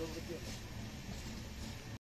Look at this.